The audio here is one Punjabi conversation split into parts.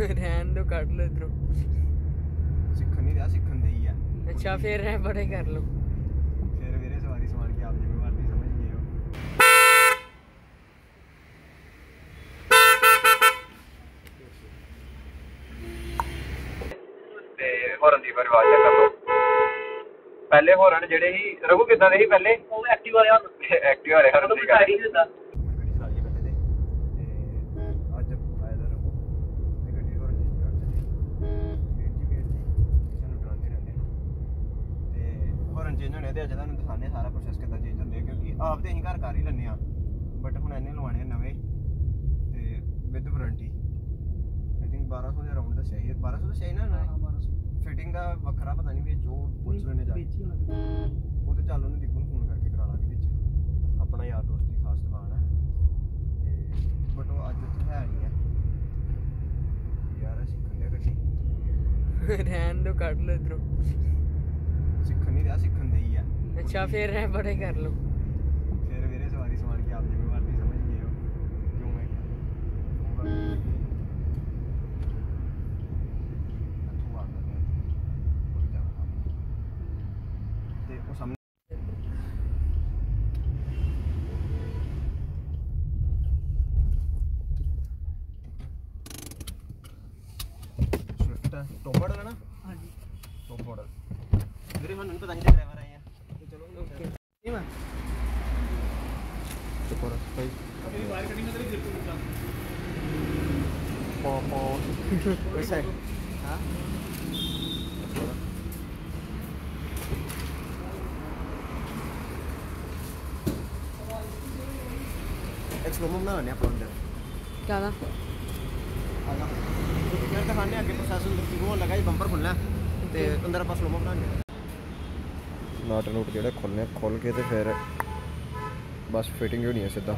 ਰਹਿਣ ਦੋ ਕੱਢ ਲਓ ਇਧਰੋਂ। ਸਿੱਖਣ ਨਹੀਂ ਰਿਹਾ ਸਿੱਖਣ ਦੇ ਹੀ ਆ। ਅੱਛਾ ਫਿਰ ਰਹਿ ਬੜੇ ਕਰ ਲਓ। ਫਿਰ ਵੀਰੇ ਸਵਾਰੀ ਸਵਾਰ ਕੇ ਆਪ ਜ਼ਿੰਮੇਵਾਰ ਦੀ ਸਮਝ ਗਏ ਹੋ। ਤੇ ਹੋਰਨ ਦੀ ਪਰਿਵਾਰ ਚੈੱਕ ਕਰ ਲਓ। ਪਹਿਲੇ ਹੋਰਨ ਜਿਹੜੇ ਸੀ ਰਘੂ ਕਿਦਾਂ ਦੇ ਸੀ ਪਹਿਲੇ? ਉਹ ਐਕਟਿਵ ਵਾਲਿਆ ਐਕਟਿਵ ਵਾਲੇ ਹਰਨ ਦੀ ਗੱਲ ਹੀ ਨਹੀਂ ਦਿੰਦਾ ਗੱਡੀ ਚਲਾਈ ਪਹਿਲੇ ਦੇ ਤੇ ਅੱਜ ਆਇਆ ਦਾ ਰਘੂ ਤੇ ਗੱਡੀ ਹੋਰਨ ਦੀ ਸਟਾਰਟ ਚੱਲੀ ਵੀਰ ਜੀ ਵੀਰ ਜੀ ਕਿਸੇ ਨੂੰ ਡਰਾਉਂਦੇ ਰਹਿੰਦੇ ਨੇ ਹੋਰਨ ਚੇਂਜ ਹੋਣੇ ਤੇ ਅੱਜ ਤੁਹਾਨੂੰ ਦਿਖਾਣੇ ਸਾਰਾ ਪ੍ਰੋਸੈਸ ਕਿੱਦਾਂ ਚੇਂਜ ਹੁੰਦੇ ਕਿਉਂਕਿ ਆਪ ਤੇ ਅਸੀਂ ਘਰ ਕਰ ਹੀ ਲੈਂਦੇ ਆ ਬਟ ਹੁਣ ਇਹਨੇ ਲਵਾਣੇ ਨਵੇਂ ਤੇ ਵਿਦ ਵਾਰੰਟੀ ਆਈ ਥਿੰਕ 1200 ਦੇ ਅਰਾਊਂਡ ਦੱਸਿਆ ਸੀ। 1200 ਦੱਸਿਆ ਨਾ ਇਹਨਾਂ ਨੇ? ਫਿਟਿੰਗ ਦਾ ਵੱਖਰਾ ਪਤਾ ਨਹੀਂ ਵਿੱਚ ਉਹ ਪੁੱਛ ਲੈਣੇ ਜਾ ਉਹ ਤੇ ਚੱਲ ਉਹਨੂੰ ਦੀਪੂ ਨੂੰ ਫੋਨ ਕਰਕੇ ਕਰਾ ਲਾਂਗੇ ਵਿੱਚ। ਆਪਣਾ ਯਾਰ ਦੋਸਤ ਦੀ ਖਾਸ ਦੁਕਾਨ ਹੈ। ਤੇ ਬਟ ਉਹ ਅੱਜ ਉੱਥੇ ਹੈ ਨਹੀਂ ਹੈ। ਯਾਰ ਅਸੀਂ ਖੰਡੇ ਗੱਡੀ ਰਹਿਣ ਦੋ ਕੱਢ ਲਓ ਇਧਰੋਂ। ਨਹੀਂ ਰਿਹਾ ਸਿੱਖਣ ਦੇ ਹੀ ਆ। ਅੱਛਾ ਫਿਰ ਰਹਿ ਬੜੇ ਕਰ ਲਓ। ਫਿਰ ਵੀਰੇ ਸਵਾਰੀ ਸਵਾਰ ਕੇ ਆਪ ਜ਼ਿੰਮੇਵਾਰ ਦੀ ਸਮਝ ਗਏ ਹੋ ਕਿਉਂ ਮੈਂ ਇੱਥੋਂ ਆ ਗਿਆ ਉਹ ਜਾਵਾਂ ਤੇ ਉਹ ਸਾਹਮਣੇ ਸਵਿਫਟ ਟੌਪ ਮਾਡਲ ਹੈ ਨਾ? ਹਾਂਜੀ। Top model. ਮੈਨੂੰ ਨਹੀਂ ਪਤਾ ਸੀ ਡਰਾਈਵਰ ਆਏ ਆ। ਚਲੋ ਓਕੇ ਸ਼ੁਕਰ ਹੈ। ਭਾਈ। ਮੇਰੀ ਵਾਇਰ ਕਟਿੰਗ ਅੰਦਰ ਹੀ ਗਿਰ ਪਈ ਪੋ ਪੋ। ਵੈਸੇ ਹਾਂ। ਐਕਸਪਲੋਮੋ ਬਣਾਉਣੇ ਆਪਾਂ ਅੰਦਰ। ਕਾਦਾ ਆਗਾ ਕਿਹੜਾ ਦਿਖਾਣੇ ਅੱਗੇ ਪ੍ਰੋਸੈਸ ਹੁੰਦਾ ਕੀ ਹੋਣ ਲੱਗਾ ਜੀ ਬੰਪਰ ਖੁੱਲਣਾ ਤੇ ਅੰਦਰ ਆਪਾਂ ਸਲੋਮੋ ਬਣਾਉਣੇ ਨਾਟ ਨੂਟ ਜਿਹੜੇ ਖੁੱਲਨੇ ਖੁੱਲ ਕੇ ਤੇ ਫਿਰ ਬਸ ਫਿਟਿੰਗ ਹੋਣੀ ਹੈ ਸਿੱਧਾ।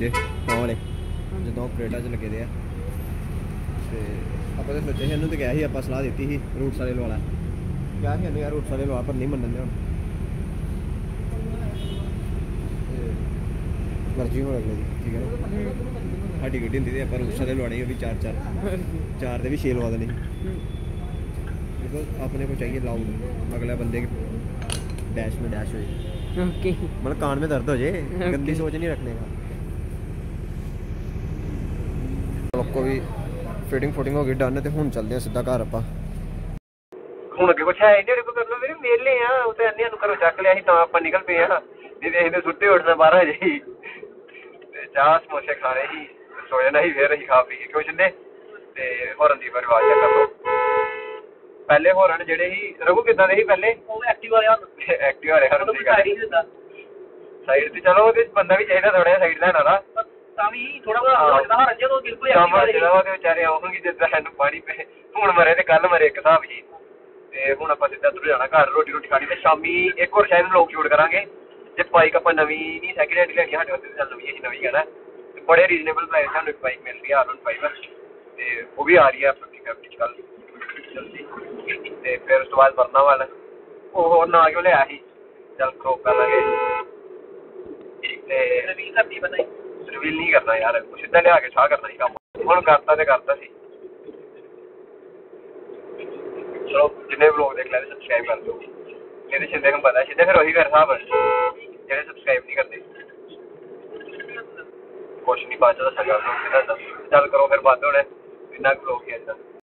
ਦੂਜੇ ਆਹ ਵਾਲੇ ਜਦੋਂ ਕ੍ਰੇਟਾ 'ਚ ਲੱਗੇ ਦੇ ਆ ਤੇ ਆਪਾਂ ਤਾਂ ਸੋਚਿਆ ਸੀ ਇਹਨੂੰ ਤੇ ਗਿਆ ਸੀ ਆਪਾਂ ਸਲਾਹ ਦਿੱਤੀ ਸੀ ਰੂਟਸ ਵਾਲੇ ਲਵਾਲਾ ਕਿਹਾ ਸੀ ਇਹਨੂੰ ਯਾਰ ਰੂਟਸ ਵਾਲੇ ਲਵਾ ਪਰ ਨਹੀਂ ਮੰਨਣ ਦੇ ਹੁਣ ਤੇ ਮਰਜ਼ੀ ਹੋ ਅਗਲੇ ਦੀ ਠੀਕ ਹੈ ਨਾ ਸਾਡੀ ਗੱਡੀ ਹੁੰਦੀ ਤੇ ਆਪਾਂ ਰੂਟਸ ਵਾਲੇ ਲਵਾਣੇ ਉਹ ਵੀ ਚਾਰ ਚਾਰ ਚਾਰ ਦੇ ਵੀ ਛੇ ਲਵਾ ਦੇਣੇ ਦੇਖੋ ਆਪਣੇ को चाहिए लाउड अगला बंदे के डैश में डैश हो जाए ਓਕੇ मतलब कान में दर्द हो जाए गंदी सोच नहीं रखने का ਲੋਕੋ ਵੀ ਫਿਟਿੰਗ ਫੁਟਿੰਗ ਹੋ ਗਈ ਡਨ ਤੇ ਹੁਣ ਚੱਲਦੇ ਆ ਸਿੱਧਾ ਘਰ ਆਪਾਂ। ਹੁਣ ਅੱਗੇ ਕੁਛ ਹੈ ਨਹੀਂ ਉਹਦੇ ਕੋ ਕਰ ਲੋ ਵੀਰੇ ਮੇਲੇ ਆ ਉਹ ਤੇ ਅੰਨਿਆਂ ਨੂੰ ਘਰੋਂ ਚੱਕ ਲਿਆ ਸੀ ਤਾਂ ਆਪਾਂ ਨਿਕਲ ਪਏ ਆ। ਨਹੀਂ ਤੇ ਇਹਦੇ ਸੁੱਤੇ ਉੱਠਣਾ 12 ਵਜੇ ਹੀ। ਤੇ ਚਾਹ ਸਮੋਸੇ ਖਾ ਰਹੇ ਸੀ ਸੋ ਜਾਣਾ ਸੀ ਫੇਰ ਅਸੀਂ ਖਾ ਪੀ ਕੇ ਕਿਉਂ ਚੰਦੇ ਤੇ ਹੋਰਨ ਦੀ ਪਰਿਵਾਰ ਚੈੱਕ ਕਰ ਲੋ ਪਹਿਲੇ ਹੋਰਨ ਜਿਹੜੇ ਸੀ ਰਘੂ ਕਿਦਾਂ ਦੇ ਸੀ ਪਹਿਲੇ? ਉਹ ਐਕਟਿਵ ਵਾਲਿਆ ਐਕਟਿਵ ਵਾਲੇ ਹਰਨ ਦੀ ਗੱਲ ਸਾਈਡ ਤੇ ਚਲੋ ਉਹਦੇ ਬੰਦਾ ਵੀ ਚਾਹੀਦਾ ਥੋੜਾ ਜਿਹਾ ਸਾਈਡ ਲੈਣ ਵਾਲਾ। ਤਾਂ ਵੀ ਥੋੜਾ ਬਹੁਤ ਸੋਚਦਾ ਹਾਂ ਰੱਜੇ ਤੋਂ ਬਿਲਕੁਲ ਐਕਟਿਵ ਜਿਹੜਾ ਵਾਲੇ ਵਾ ਤੇ ਵਿਚਾਰੇ ਆਉਣਗੇ ਜਿੱਦਾਂ ਸਾਨੂੰ ਪਾਣੀ ਪਏ ਹੁਣ ਮਰੇ ਤੇ ਕੱਲ ਮਰੇ ਇੱਕ ਹਿਸਾਬ ਜੀ। ਤੇ ਹੁਣ ਆਪਾਂ ਸਿੱਧਾ ਤੁਰ ਜਾਣਾ ਘਰ ਰੋਟੀ ਰੋਟੀ ਖਾਣੀ ਤੇ ਸ਼ਾਮੀ ਇੱਕ ਹੋਰ ਸ਼ਾਇਦ ਵਲੌਗ ਸ਼ੂਟ ਕਰਾਂਗੇ। ਜੇ ਬਾਈਕ ਆਪਾਂ ਨਵੀਂ ਨਹੀਂ ਸੈਕਿੰਡ ਹੈਂਡ ਲੈਣੀ ਸਾਡੇ ਵਾਸਤੇ ਚੱਲ ਨਵੀਂ ਅਸੀਂ ਨਵੀਂ ਕਹਿਣਾ ਤੇ ਬੜੇ ਰੀਜ਼ਨੇਬਲ ਪ੍ਰਾਈਸ ਸਾਨੂੰ ਇੱਕ ਬਾਈਕ ਮਿਲ ਰਹੀ ਹੈ ਆਰ ਤੇ ਉਹ ਵੀ ਆ ਰਹੀ ਹੈ ਆਪਣੀ ਕੈਪਟੀ ਕੱਲ ਜਲਦੀ ਤੇ ਫਿਰ ਉਸ ਤੋਂ ਬਾਅਦ ਵਰਨਾ ਵਾਲਾ ਉਹ ਹੋਰ ਨਾ ਕਿਉਂ ਲਿਆ ਸੀ? ਚੱਲ ਕ੍ਰੋਪ ਕਰ ਲਾਂਗੇ। ਤੇ ਰਿਵੀਲ ਕਰਦੀ ਪਤਾ ਹੀ ਰਿਵੀਲ ਨਹੀਂ ਕਰਨਾ ਯਾਰ, ਉਹ ਸਿੱਧਾ ਲਿਆ ਕੇ ਛਾਹ ਕਰਨਾ ਸੀ ਕੰਮ। ਹੁਣ ਕਰਤਾ ਤੇ ਕਰਤਾ ਸੀ। ਚਲੋ, ਜਿੰਨੇ ਵਲੋਗ ਦੇਖ ਲੈ ਸਬਸਕ੍ਰਾਈਬ ਕਰ ਦਿਓ। ਮੇਰੇ ਸ਼ਿੰਦੇ ਨੂੰ ਪਤਾ ਸ਼ਿੰਦੇ ਫਿਰ ਉਹੀ ਕਰ ਸਾਹਿਬ ਜਿਹੜੇ ਸਬਸਕ੍ਰਾਈਬ ਨਹੀਂ ਕਰਦੇ। ਕੁਛ ਨਹੀਂ, ਬਾਅਦ ਚ ਦੱਸਾਂਗਾ ਤੁਹਾਨੂੰ ਚੱਲ ਕਰੋ ਫਿਰ ਬਾਅਦ ਹੋਣੇ